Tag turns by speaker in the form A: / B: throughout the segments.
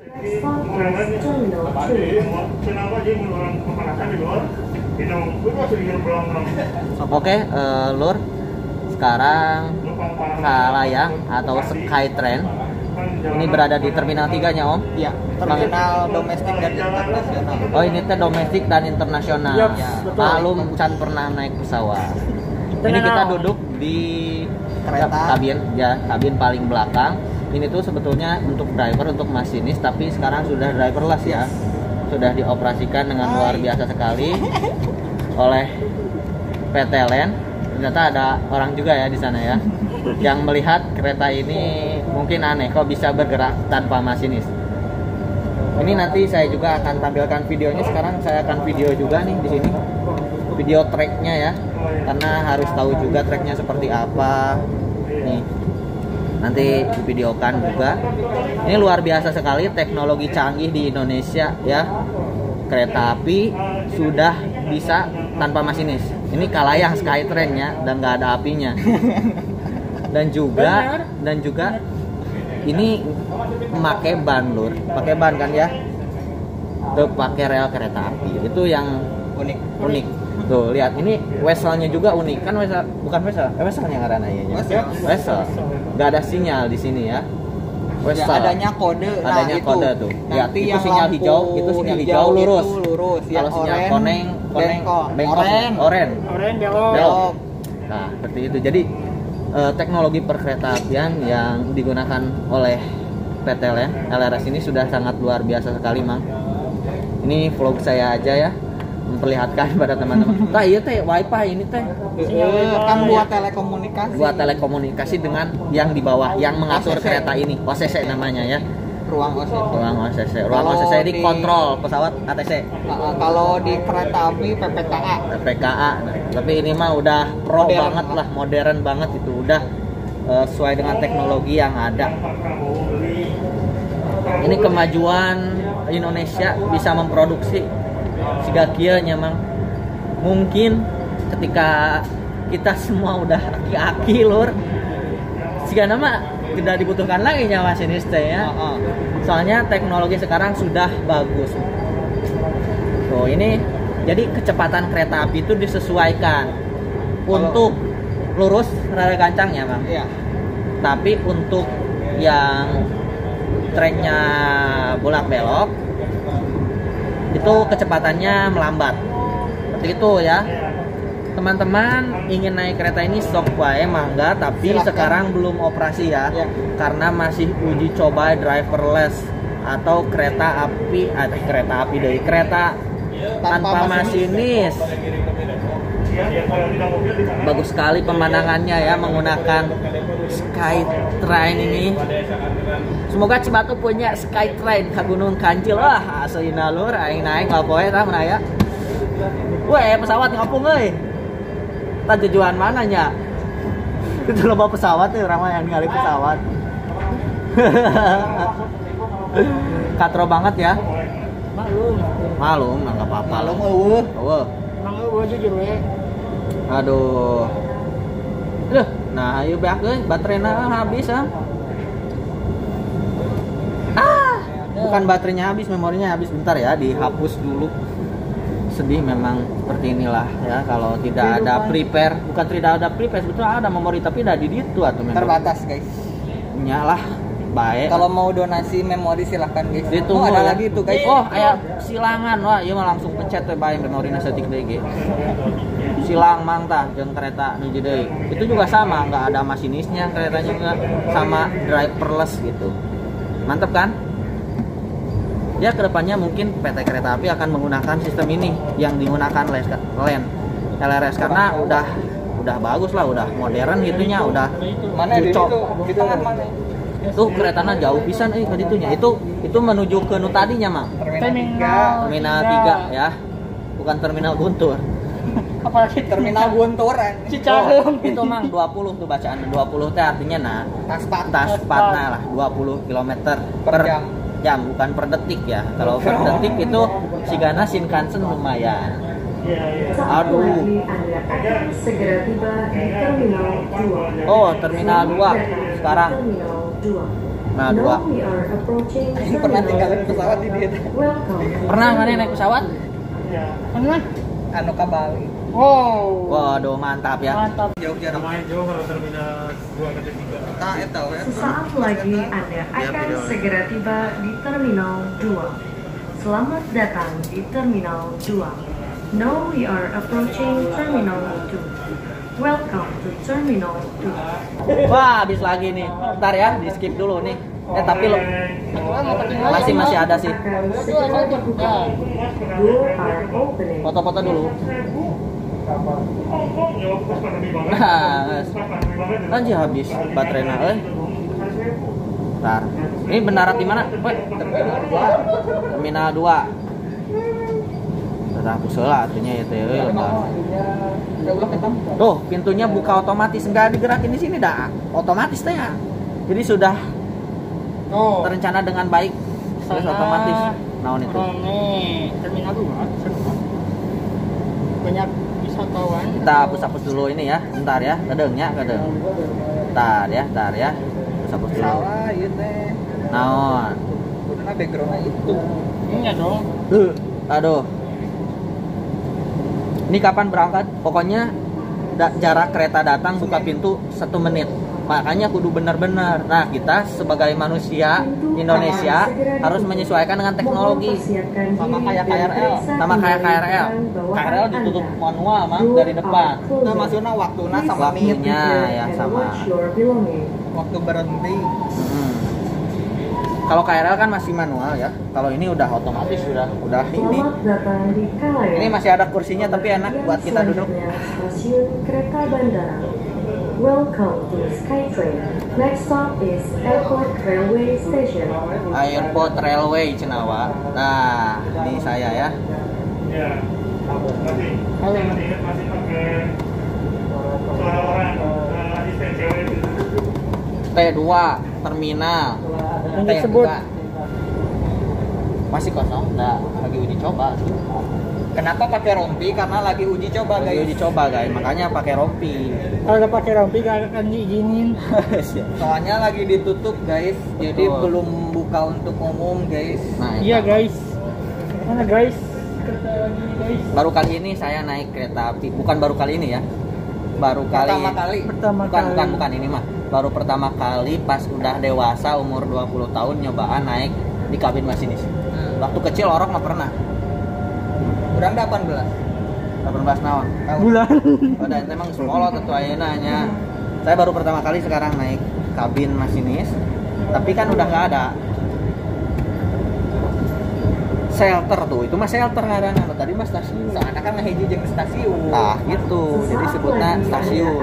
A: Next stop is Terminal 2.
B: Kenapa dia mengeluarkan pemanasan di luar? Minum, gue masih dingin belum
C: Oke, eh, Lur. Sekarang Kalayang atau Skytrain ini berada di terminal 3 nya Om.
D: Iya, terminal domestik dan internasional.
C: Oh ini teh domestik dan internasional.
E: Yup,
C: Ya.
E: betul.
C: Malum Chan pernah naik pesawat. Ini kita duduk di
D: Kereta.
C: kabin, ya kabin paling belakang. Ini tuh sebetulnya untuk driver, untuk masinis, tapi sekarang sudah driverless ya. Sudah dioperasikan dengan luar biasa sekali oleh PT LN. Ternyata ada orang juga ya di sana ya, yang melihat kereta ini mungkin aneh, kok bisa bergerak tanpa masinis. Ini nanti saya juga akan tampilkan videonya. Sekarang saya akan video juga nih di sini. Video tracknya ya, karena harus tahu juga tracknya seperti apa. Nih, nanti divideokan juga. Ini luar biasa sekali teknologi canggih di Indonesia ya. Kereta api sudah bisa tanpa masinis. Ini kalayang Skytrain ya, dan nggak ada apinya. Dan juga dan juga ini memakai ban lur, pakai ban kan ya? Tuh pakai rel kereta api. Itu yang
D: Unik.
C: unik. Tuh lihat ini weselnya juga unik kan wesel bukan wesel, eh, weselnya ngarana ya.
D: Wesel.
C: Wesel. Gak ada sinyal di sini ya.
D: Ya,
C: Wesel.
D: adanya kode. Nah,
C: Adanya
D: itu.
C: kode tuh. Lihat,
D: Nanti
C: itu
D: yang
C: sinyal hijau, itu sinyal hijau lurus.
D: itu lurus. Yang
C: Kalau sinyal
D: oren,
C: koneng, koneng,
D: bengkok. Oren.
C: oren.
E: Oren belok.
C: Belok. Nah, seperti itu. Jadi eh, teknologi perkereta apian yang digunakan oleh PT LN, LRS ini sudah sangat luar biasa sekali, Mang. Ini vlog saya aja ya memperlihatkan pada teman-teman. Tah, iya teh wifi ini teh
D: Eh, kan buat telekomunikasi.
C: buat telekomunikasi dengan yang di bawah yang mengatur
D: OCC.
C: kereta ini. OCC namanya ya.
D: ruang OCC.
C: Ruang OCC. Ruang
D: Kalau
C: OCC di
D: di-
C: kontrol pesawat ATC.
D: Nah, kalau di kereta api PPKA.
C: PKA. Nah, tapi ini mah udah pro
D: Modern.
C: banget lah, modern banget itu udah eh, sesuai dengan teknologi yang ada. Ini kemajuan Indonesia bisa memproduksi siga kieu nya mang. Mungkin ketika kita semua udah aki-aki lur siga nama tidak dibutuhkan lagi nyawa masinis teh ya. Soalnya teknologi sekarang sudah bagus. Tuh ini jadi kecepatan kereta api itu disesuaikan untuk lurus rel gancangnya bang.
D: Iya.
C: Tapi untuk yang treknya bolak belok itu kecepatannya melambat. Seperti itu ya. Teman-teman ingin naik kereta ini sok wae mangga tapi
D: Silakan.
C: sekarang belum operasi ya.
D: Ya.
C: Karena masih uji coba driverless atau kereta api atau kereta api dari kereta tanpa, masinis. Bagus sekali pemandangannya ya menggunakan Skytrain ini. Semoga Cibatu punya Skytrain ke Gunung Kancil lah asalina lur aing naik ngapoe tah menaya. Weh pesawat ngapung euy. Tah tujuan mana nya? Itu loba pesawat tuh ramai yang ningali pesawat. Katro banget ya.
E: Maklum.
C: Malum, nggak apa-apa.
D: Malum eueuh.
C: Eueuh.
E: Jujur we.
C: Aduh. Loh, nah ayo beak euy, baterainya habis ah. Ah, bukan baterainya habis, memorinya habis bentar ya, dihapus dulu. Sedih memang seperti inilah ya kalau tidak ada prepare, bukan tidak ada prepare, sebetulnya ada memori tapi tidak di situ atau memori.
D: Terbatas, guys.
C: Nyalah, baik.
D: Kalau mau donasi memori silahkan guys.
C: Ditunggu
D: oh, ada
C: ya.
D: lagi tuh guys.
C: Oh, aya silangan wah, ieu mah langsung pencet we bae memori setik DG. Silang mang tah jeung kereta nu deui. Itu juga sama, nggak ada masinisnya keretanya juga sama driverless gitu. Mantep kan? Ya ke depannya mungkin PT Kereta Api akan menggunakan sistem ini yang digunakan les- LEN LRS karena udah udah bagus lah, udah modern gitunya, udah
D: Mana di
C: cocok.
D: Di mana?
C: Tuh keretanya jauh pisan euy ka ditunya. Itu itu menuju ke nu tadinya, Mang.
D: Terminal
C: Terminal
E: Tiga.
C: 3 ya. Bukan terminal Guntur.
E: Apalagi
D: Terminal Gunturan.
E: Cicahem.
C: itu Mang 20 tuh bacaan 20 teh artinya nah
D: Taspat.
C: tas patna lah 20 km
D: Per jam.
C: jam bukan per detik ya. Kalau per detik itu sigana Shinkansen lumayan. Aduh.
A: Anda akan segera tiba di Terminal 2.
C: Oh, Terminal 2 sekarang.
A: 2.
C: Nah, dua.
A: Now we are approaching
D: Aing pernah tinggalin pesawat di dia.
E: Pernah mana naik pesawat?
B: Ya.
E: Pernah.
D: Anu ke Bali.
E: Oh.
C: Waduh, mantap ya.
E: Mantap.
D: Jauh jarak.
B: Lumayan jauh kalau terminal 2 ke 3.
D: Nah, we.
A: Sesaat lagi Anda akan segera tiba di Terminal 2. Selamat datang di Terminal 2. Now we are approaching Terminal 2. Welcome to Terminal 2.
C: Wah, habis lagi nih. Ntar ya, di skip dulu nih. Eh tapi lo masih masih ada sih. Foto-foto dulu.
B: Ya.
C: Nah,
B: Pas pandemi banget.
C: Anjir habis baterainya euy. Ntar. Ini mendarat di mana? Weh, Terminal 2. Terus aku salah atunya ya teh euy lebar.
D: Ya ulah ketemu.
C: Tuh, pintunya buka otomatis, enggak digerakin di sini dah. Otomatis teh ya. Jadi sudah
E: Oh.
C: terencana dengan baik. Terus
E: Sana.
C: otomatis. Naon itu?
E: Terminal dua. seru. Banyak wisatawan.
C: Kita hapus-hapus dulu ini ya. Bentar ya, kadengnya kadeng. Bentar ya, bentar ya. Hapus-hapus dulu.
D: Salah ieu teh.
C: Naon?
D: Kuduna backgroundnya itu.
E: Iya dong.
C: Aduh. Ini kapan berangkat? Pokoknya da- jarak kereta datang buka pintu satu menit. Makanya kudu benar-benar. Nah kita sebagai manusia Indonesia harus menyesuaikan dengan teknologi.
A: Sama kayak KRL.
C: Sama kayak KRL. KRL ditutup manual mah dari depan.
D: Nah, maksudnya waktuna sama.
C: Waktunya ya sama.
D: Waktu berhenti.
C: Hmm. Kalau KRL kan masih manual ya. Kalau ini udah otomatis sudah udah ini. Ini masih ada kursinya tapi enak buat kita duduk.
A: Kereta bandara. Welcome to SkyTrain. Next stop is Airport Railway Station.
C: Airport Railway Cenawa. Nah, ini saya ya.
B: Ya. Masih.
E: Halo.
B: Masih ingat masih pakai suara orang eh.
C: T2 terminal.
E: Yang
C: T2.
E: disebut.
C: Masih kosong, enggak lagi uji coba.
D: Kenapa pakai rompi? Karena lagi uji coba,
C: Lagi
D: guys.
C: uji coba, guys. Makanya pakai rompi.
E: Kalau nggak pakai rompi nggak akan diizinin.
D: Soalnya lagi ditutup, guys. Jadi
C: Betul.
D: belum buka untuk umum, guys.
C: Nah,
E: Iya guys. Mana guys? Kereta lagi guys.
C: Baru kali ini saya naik kereta api. Bukan baru kali ini ya. Baru kali
D: Pertama kali.
E: Pertama
C: bukan,
E: kali.
C: bukan, bukan ini mah. Baru pertama kali pas udah dewasa umur 20 tahun nyobaan naik di kabin masinis.
D: Hmm.
C: Waktu kecil orang nggak pernah.
D: Kurang 18.
C: 18 tahun.
E: Bulan.
C: Oh, dan emang sekolah tentu ayeuna nya. Saya baru pertama kali sekarang naik kabin masinis. Tapi kan udah nggak ada shelter tuh. Itu mah shelter ngaranna. Anu Tadi mah stasiun.
D: Soalnya kan hiji jeung stasiun.
C: Nah, gitu. Jadi sebutnya
A: lagi
C: stasiun.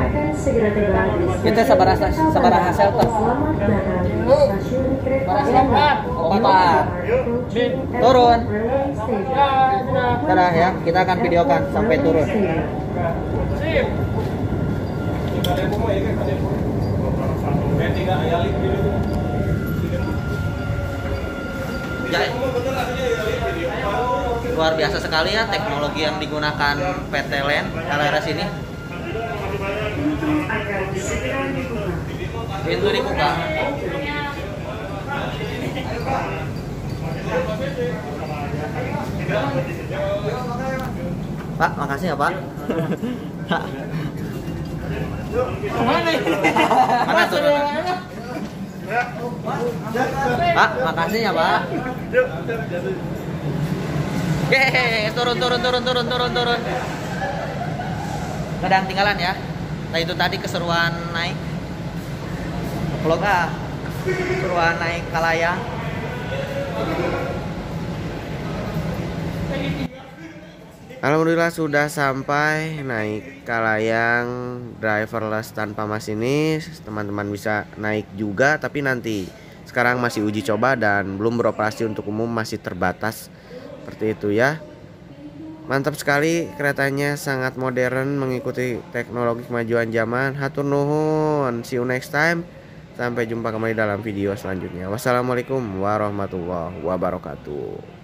C: Itu sabaraha- sabaraha shelter?
A: Selamat datang di stasiun kereta
E: Sabaraha
A: bandara. Airport
C: Turun. Dadah ya, kita akan videokan sampai turun. Luar biasa sekali ya teknologi yang digunakan PT LEN LRS ini.
A: Pintu dibuka.
C: Pak, makasih ya Pak. Pak, makasih ya Pak. Yeay, turun turun turun turun turun turun. Tinggalan ya. Nah itu tadi keseruan naik. Vlog ah. Keseruan naik kalayang. Alhamdulillah sudah sampai naik kalayang driverless tanpa masinis. Teman-teman bisa naik juga tapi nanti sekarang masih uji coba dan belum beroperasi untuk umum masih terbatas. Seperti itu ya. Mantap sekali keretanya sangat modern mengikuti teknologi kemajuan zaman. Hatur nuhun see you next time sampai jumpa kembali dalam video selanjutnya. Wassalamualaikum warahmatullahi wabarakatuh